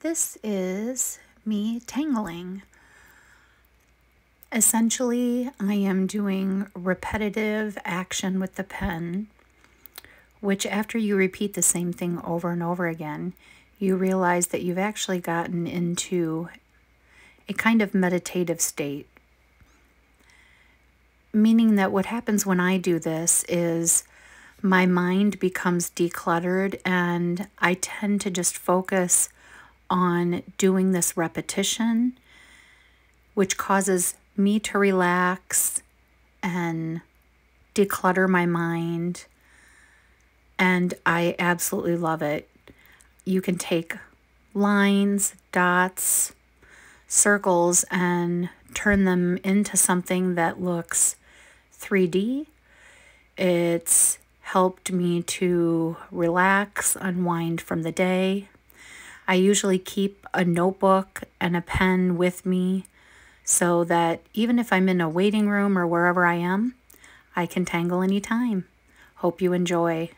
This is me tangling. Essentially, I am doing repetitive action with the pen, which after you repeat the same thing over and over again, you realize that you've actually gotten into a kind of meditative state. Meaning that what happens when I do this is my mind becomes decluttered and I tend to just focus on doing this repetition, which causes me to relax and declutter my mind. And I absolutely love it. You can take lines, dots, circles, and turn them into something that looks 3D. It's helped me to relax, unwind from the day. I usually keep a notebook and a pen with me so that even if I'm in a waiting room or wherever I am, I can tangle anytime. Hope you enjoy.